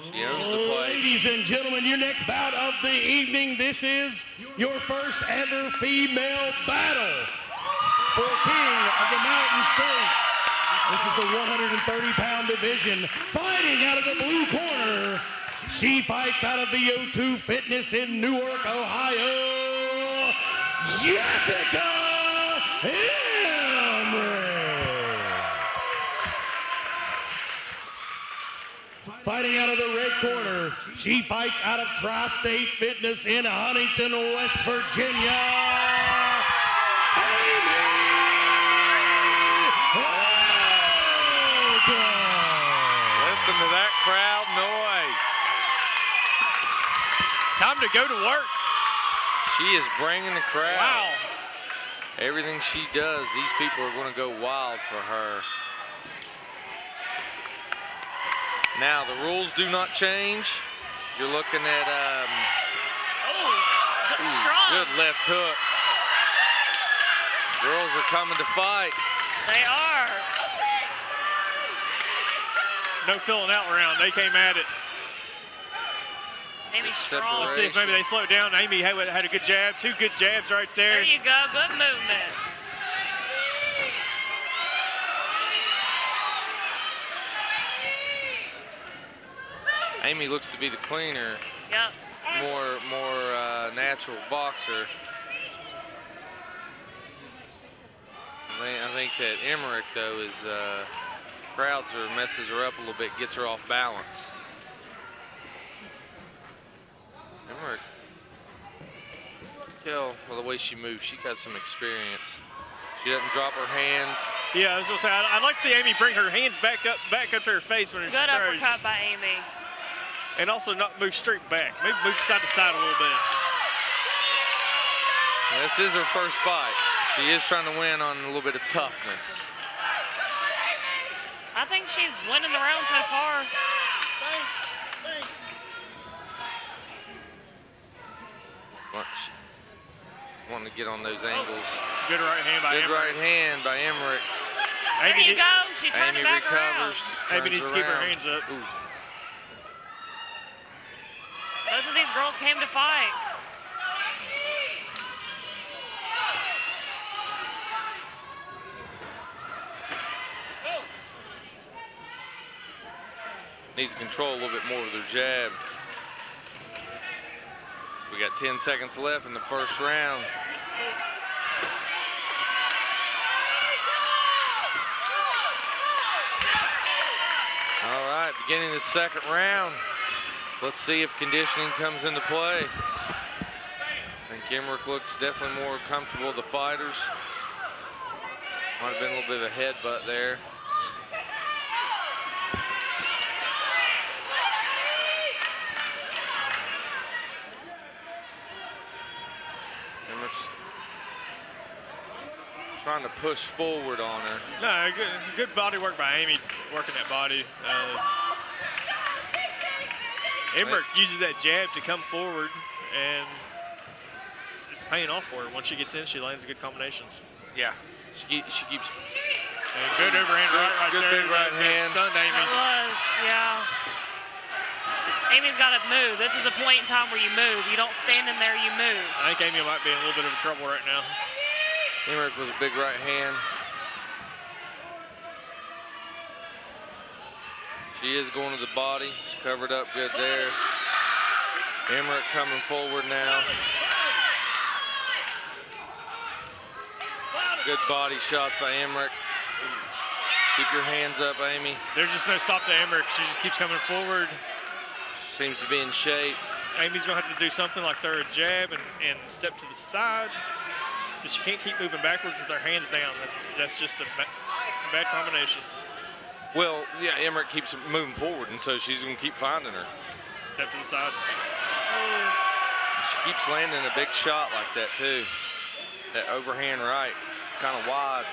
She owns the place. Ladies and gentlemen, your next bout of the evening. This is your first ever female battle for King of the Mountain State. This is the 130 pound division. Fighting out of the blue corner. She fights out of the O2 Fitness in Newark, Ohio. Jessica Emerick. Fighting out of the red corner, she fights out of Tri-State Fitness in Huntington, West Virginia. Listen to that crowd noise. Time to go to work. She is bringing the crowd. Wow. Everything she does, these people are going to go wild for her. Now, the rules do not change. You're looking at um, Oh, ooh, strong. good left hook. Girls are coming to fight. They are. No filling out round. They came at it. Amy strong. Let's see if maybe they slow it down. Amy had, had a good jab. Two good jabs right there. There you go. Good movement. Amy looks to be the cleaner, Yep. more more uh, natural boxer. I think, that Emerick though is uh, crowds her, messes her up a little bit, gets her off balance. Emerick, tell by the way she moves, she got some experience. She doesn't drop her hands. Yeah, I was gonna say I'd, I'd like to see Amy bring her hands back up, back up to her face when she throws. Good throws, uppercut by Amy. And also not move straight back. Maybe move side to side a little bit. This is her first fight. She is trying to win on a little bit of toughness. I think she's winning the round so far. Want- Wanting to get on those angles. Good right hand by Good Emerick. right hand by Emerick. There Amy you need- go. She turned Amy it back around. recovers. Amy turns needs to keep her hands up. Ooh. Both of these girls came to fight. Needs control a little bit more with their jab. We got 10 seconds left in the first round. All right, beginning the second round. Let's see if conditioning comes into play. I think Emerick looks definitely more comfortable the fighters. Might have been a little bit of a headbutt there. Trying to push forward on her. No, good, good body work by Amy, working that body. Uh, Emerick uses that jab to come forward, and it's paying off for her. Once she gets in, she lands good combinations. Yeah. She, she keeps And good overhand right, right good there. big right hand. Stunned Amy. It was, yeah. Amy's got to move. This is a point in time where you move. You don't stand in there, you move. I think Amy might be in a little bit of trouble right now. Emerick was a big right hand. She is going to the body. She's covered up good there. Emerick coming forward now. Good body shots by Emerick. Keep your hands up, Amy. There's just no stop to Emerick. She just keeps coming forward. Seems to be in shape. Amy's gonna have to do something like throw a jab and, and step to the side. But she can't keep moving backwards with her hands down. That's that's just a ba- bad combination. Well, yeah, Emerick keeps moving forward, and so she's going to keep finding her. Step to the side. She keeps landing a big shot like that, too. That overhand right, kind of wide.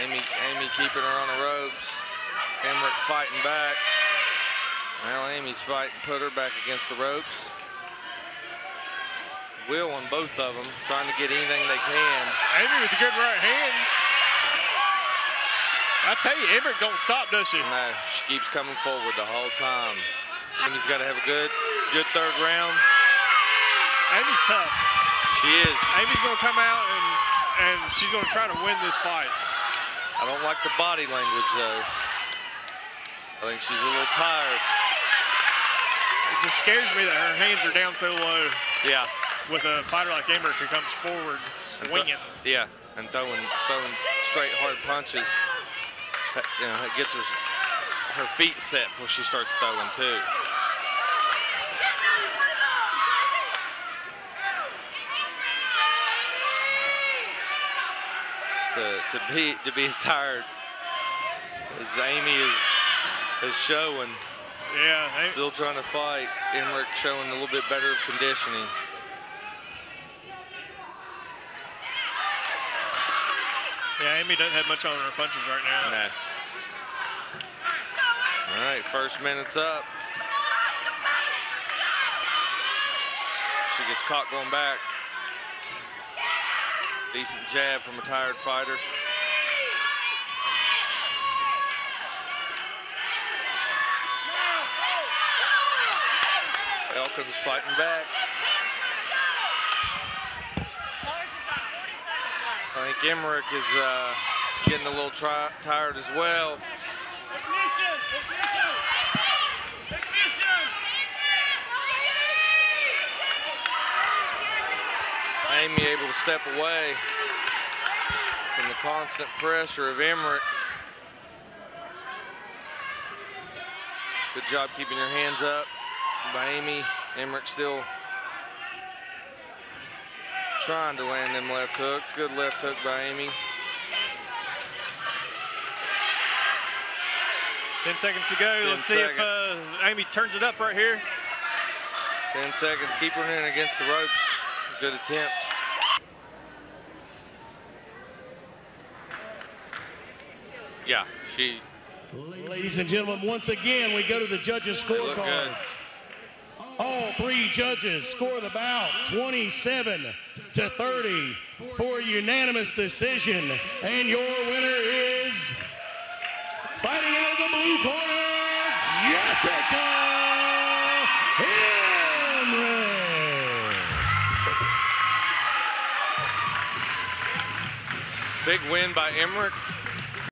Amy, Amy keeping her on the ropes. Emerick fighting back. Well, Amy's fighting, put her back against the ropes. Will on both of them, trying to get anything they can. Amy with a good right hand. I tell you, Emerick don't stop, does she? No, she keeps coming forward the whole time. Amy's got to have a good, good third round. Amy's tough. She is. Amy's going to come out and, and she's going to try to win this fight. I don't like the body language though. I think she's a little tired. It just scares me that her hands are down so low Yeah. with a fighter like Emerick who comes forward swinging. yeah, and throwing throwing straight hard punches. You know, it gets her her feet set before she starts throwing too. To, to be to be as tired as Amy is is showing, Yeah, still trying to fight. Emerick showing a little bit better conditioning. Yeah, Amy doesn't have much on her punches right now. Nah. All right, first minute's up. She gets caught going back. Decent jab from a tired fighter. Elkins fighting back. I think Emerick is uh, getting a little tired as well. Amy able to step away from the constant pressure of Emerick. Good job keeping your hands up by Amy. Emerick still trying to land them left hooks. Good left hook by Amy. 10 seconds to go. 10 Let's see if uh. Amy turns it up right here. 10 seconds, keep her in against the ropes. Good attempt. Yeah, she Ladies and gentlemen, once again, we go to the judges' look good. scorecard. Three judges score the bout 27 to 30 for unanimous decision. And your winner is fighting out of the blue corner, Jessica Henry. Big win by Emerick.